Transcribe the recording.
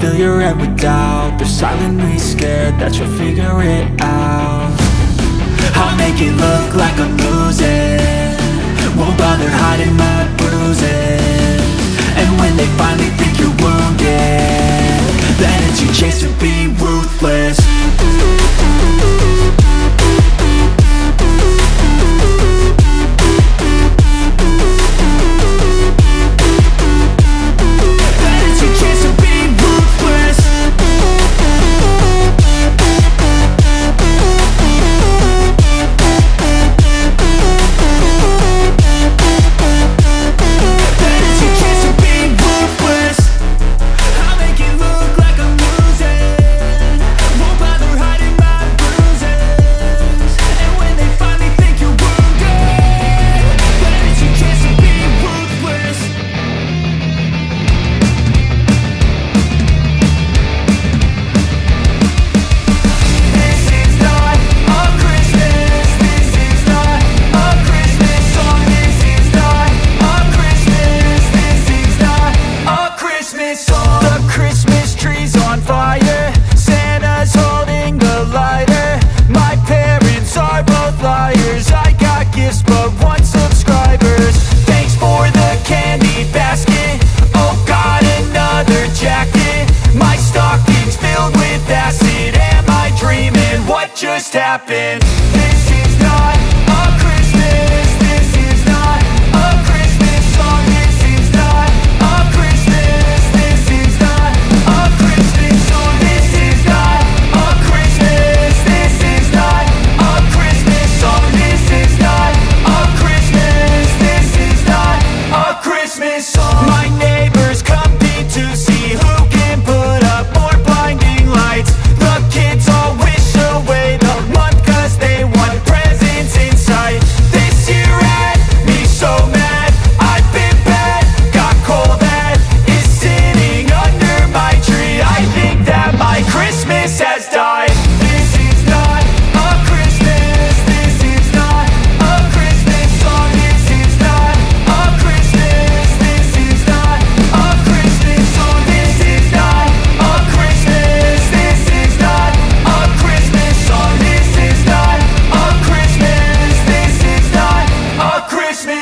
fill your head with doubt. They're silently scared that you'll figure it out. I'll make it look like I'm losing